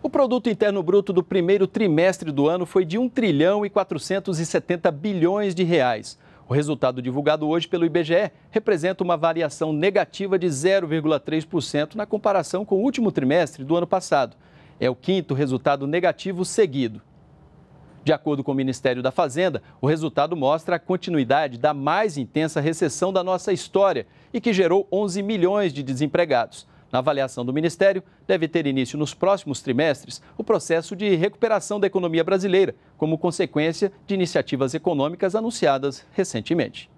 O produto interno bruto do primeiro trimestre do ano foi de 1 trilhão e 470 bilhões de reais. O resultado divulgado hoje pelo IBGE representa uma variação negativa de 0,3% na comparação com o último trimestre do ano passado. É o quinto resultado negativo seguido. De acordo com o Ministério da Fazenda, o resultado mostra a continuidade da mais intensa recessão da nossa história e que gerou 11 milhões de desempregados. Na avaliação do Ministério, deve ter início nos próximos trimestres o processo de recuperação da economia brasileira, como consequência de iniciativas econômicas anunciadas recentemente.